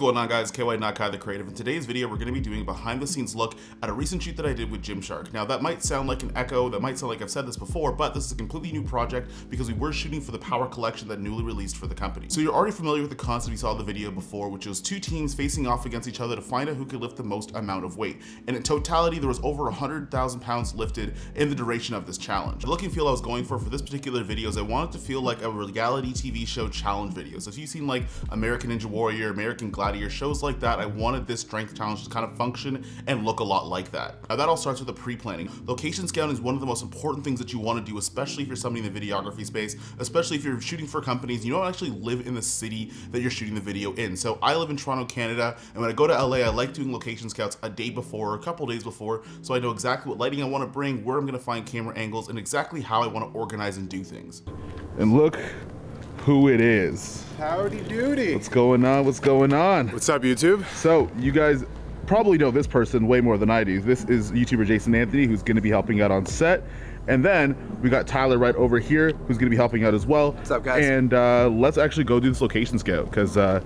going on guys? KY Not Kai the Creative. In today's video, we're going to be doing a behind the scenes look at a recent shoot that I did with Gymshark. Now that might sound like an echo, that might sound like I've said this before, but this is a completely new project because we were shooting for the Power Collection that newly released for the company. So you're already familiar with the concept you saw in the video before, which was two teams facing off against each other to find out who could lift the most amount of weight. And in totality, there was over 100,000 pounds lifted in the duration of this challenge. The look and feel I was going for for this particular video is I wanted to feel like a reality TV show challenge video. So if you've seen like American Ninja Warrior, American Gladiator, shows like that, I wanted this strength challenge to kind of function and look a lot like that. Now that all starts with the pre-planning. Location scouting is one of the most important things that you want to do, especially if you're somebody in the videography space, especially if you're shooting for companies, you don't actually live in the city that you're shooting the video in. So I live in Toronto, Canada, and when I go to LA, I like doing location scouts a day before, or a couple days before, so I know exactly what lighting I want to bring, where I'm going to find camera angles, and exactly how I want to organize and do things. And look who it is. Howdy doody. What's going on? What's going on? What's up, YouTube? So, you guys probably know this person way more than I do. This is YouTuber Jason Anthony, who's going to be helping out on set. And then we got Tyler right over here, who's going to be helping out as well. What's up, guys? And uh, let's actually go do this location scout because uh,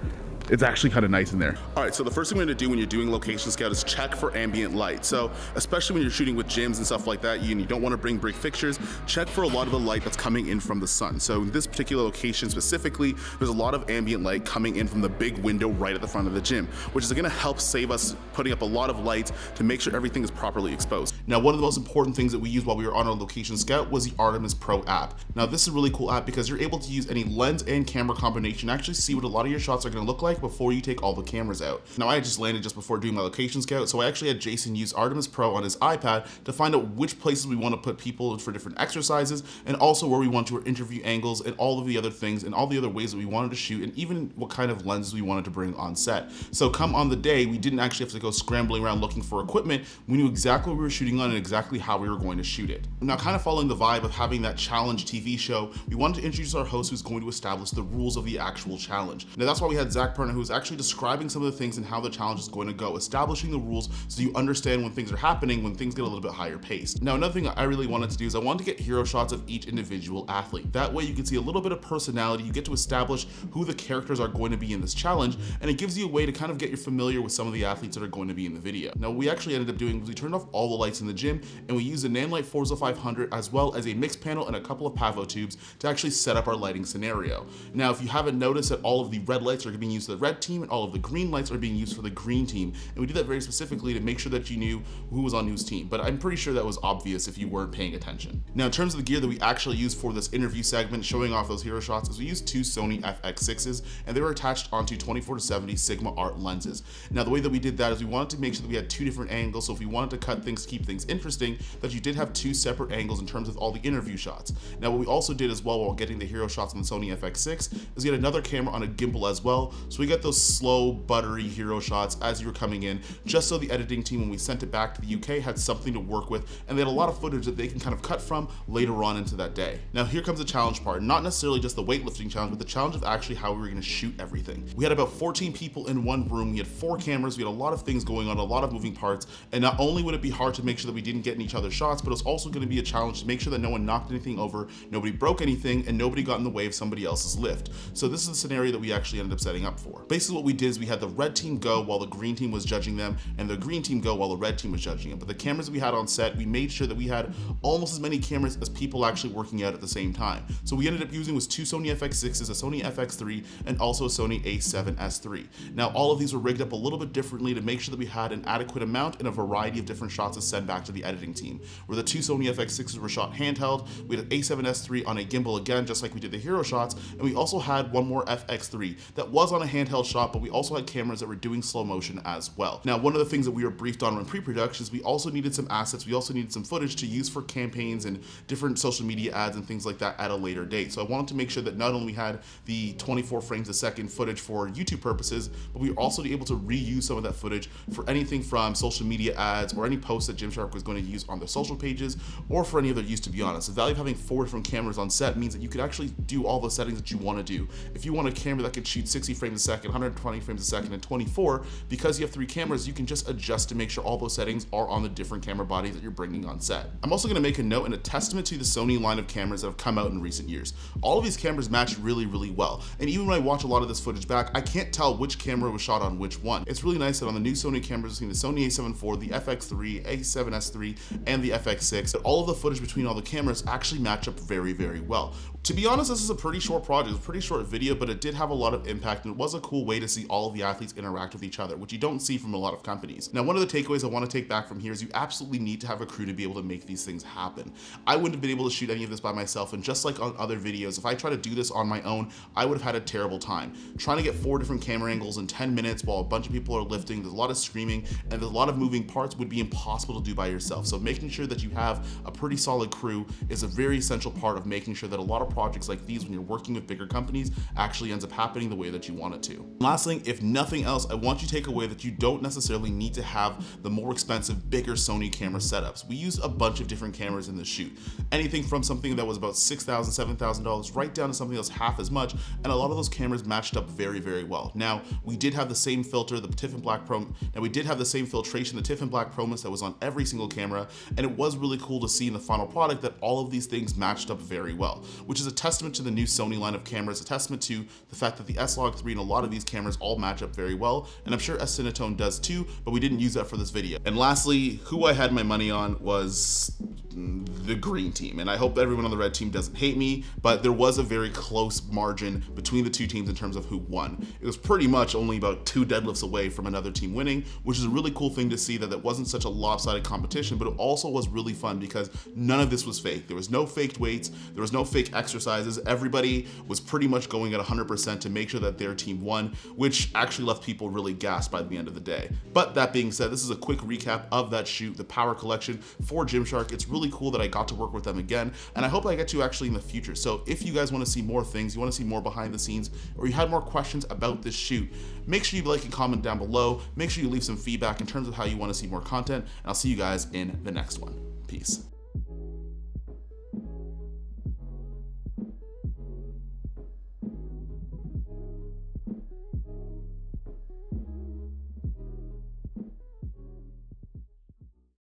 it's actually kind of nice in there. All right, so the first thing we're gonna do when you're doing location scout is check for ambient light. So especially when you're shooting with gyms and stuff like that, you, you don't wanna bring brick fixtures, check for a lot of the light that's coming in from the sun. So in this particular location specifically, there's a lot of ambient light coming in from the big window right at the front of the gym, which is gonna help save us putting up a lot of lights to make sure everything is properly exposed. Now, one of the most important things that we used while we were on our location scout was the Artemis Pro app. Now, this is a really cool app because you're able to use any lens and camera combination, actually see what a lot of your shots are gonna look like before you take all the cameras out. Now I just landed just before doing my location scout, so I actually had Jason use Artemis Pro on his iPad to find out which places we want to put people for different exercises and also where we want to interview angles and all of the other things and all the other ways that we wanted to shoot and even what kind of lenses we wanted to bring on set. So come on the day, we didn't actually have to go scrambling around looking for equipment. We knew exactly what we were shooting on and exactly how we were going to shoot it. Now kind of following the vibe of having that challenge TV show, we wanted to introduce our host who's going to establish the rules of the actual challenge. Now that's why we had Zach Who's actually describing some of the things and how the challenge is going to go, establishing the rules so you understand when things are happening, when things get a little bit higher paced. Now, another thing I really wanted to do is I wanted to get hero shots of each individual athlete. That way you can see a little bit of personality, you get to establish who the characters are going to be in this challenge, and it gives you a way to kind of get you familiar with some of the athletes that are going to be in the video. Now, we actually ended up doing was we turned off all the lights in the gym, and we used a Nanlite Forza 500 as well as a mixed panel and a couple of Pavo tubes to actually set up our lighting scenario. Now, if you haven't noticed that all of the red lights are being used the red team and all of the green lights are being used for the green team. And we did that very specifically to make sure that you knew who was on whose team. But I'm pretty sure that was obvious if you weren't paying attention. Now, in terms of the gear that we actually used for this interview segment, showing off those hero shots, is we used two Sony FX6s, and they were attached onto 24 to 70 Sigma Art lenses. Now, the way that we did that is we wanted to make sure that we had two different angles. So if we wanted to cut things, keep things interesting, that you did have two separate angles in terms of all the interview shots. Now, what we also did as well while getting the hero shots on the Sony FX6 is get another camera on a gimbal as well. So we get those slow, buttery hero shots as you were coming in, just so the editing team, when we sent it back to the UK, had something to work with, and they had a lot of footage that they can kind of cut from later on into that day. Now here comes the challenge part, not necessarily just the weightlifting challenge, but the challenge of actually how we were gonna shoot everything. We had about 14 people in one room, we had four cameras, we had a lot of things going on, a lot of moving parts, and not only would it be hard to make sure that we didn't get in each other's shots, but it was also gonna be a challenge to make sure that no one knocked anything over, nobody broke anything, and nobody got in the way of somebody else's lift. So this is the scenario that we actually ended up setting up for. Basically what we did is we had the red team go while the green team was judging them, and the green team go while the red team was judging them. But the cameras we had on set, we made sure that we had almost as many cameras as people actually working out at the same time. So we ended up using was two Sony FX6s, a Sony FX3, and also a Sony a7S3. Now all of these were rigged up a little bit differently to make sure that we had an adequate amount and a variety of different shots to send back to the editing team. Where the two Sony FX6s were shot handheld, we had an a7S3 on a gimbal again, just like we did the hero shots, and we also had one more FX3 that was on a handheld shot, but we also had cameras that were doing slow motion as well. Now, one of the things that we were briefed on in pre-production is we also needed some assets, we also needed some footage to use for campaigns and different social media ads and things like that at a later date. So I wanted to make sure that not only we had the 24 frames a second footage for YouTube purposes, but we were also able to reuse some of that footage for anything from social media ads or any posts that Gymshark was going to use on their social pages or for any other use to be honest. The value of having four different cameras on set means that you could actually do all the settings that you want to do. If you want a camera that could shoot 60 frames a second, 120 frames a second, and 24. Because you have three cameras, you can just adjust to make sure all those settings are on the different camera bodies that you're bringing on set. I'm also gonna make a note and a testament to the Sony line of cameras that have come out in recent years. All of these cameras match really, really well. And even when I watch a lot of this footage back, I can't tell which camera was shot on which one. It's really nice that on the new Sony cameras, we've seen the Sony a7 IV, the FX3, a7S III, and the FX6, that all of the footage between all the cameras actually match up very, very well. To be honest, this is a pretty short project, a pretty short video, but it did have a lot of impact and it was a cool way to see all of the athletes interact with each other, which you don't see from a lot of companies. Now, one of the takeaways I wanna take back from here is you absolutely need to have a crew to be able to make these things happen. I wouldn't have been able to shoot any of this by myself, and just like on other videos, if I try to do this on my own, I would have had a terrible time. Trying to get four different camera angles in 10 minutes while a bunch of people are lifting, there's a lot of screaming, and there's a lot of moving parts would be impossible to do by yourself. So making sure that you have a pretty solid crew is a very essential part of making sure that a lot of projects like these, when you're working with bigger companies, actually ends up happening the way that you want it to. Last thing, if nothing else, I want you to take away that you don't necessarily need to have the more expensive, bigger Sony camera setups. We used a bunch of different cameras in the shoot. Anything from something that was about $6,000, $7,000 right down to something that's half as much, and a lot of those cameras matched up very, very well. Now, we did have the same filter, the Tiffen Black Pro, now we did have the same filtration, the Tiffen Black Pro-Mist that was on every single camera, and it was really cool to see in the final product that all of these things matched up very well, which is a testament to the new Sony line of cameras, a testament to the fact that the S-Log 3 and a lot of these cameras all match up very well, and I'm sure S-Cinetone does too, but we didn't use that for this video. And lastly, who I had my money on was the green team. And I hope everyone on the red team doesn't hate me, but there was a very close margin between the two teams in terms of who won. It was pretty much only about two deadlifts away from another team winning, which is a really cool thing to see that it wasn't such a lopsided competition, but it also was really fun because none of this was fake. There was no faked weights, there was no fake exercises. Everybody was pretty much going at 100% to make sure that their team won, which actually left people really gassed by the end of the day. But that being said, this is a quick recap of that shoot, the Power Collection for Gymshark. It's really cool that I got to work with them again, and I hope I get to actually in the future. So if you guys wanna see more things, you wanna see more behind the scenes, or you had more questions about this shoot, make sure you like and comment down below. Make sure you leave some feedback in terms of how you wanna see more content, and I'll see you guys in the next one. Peace.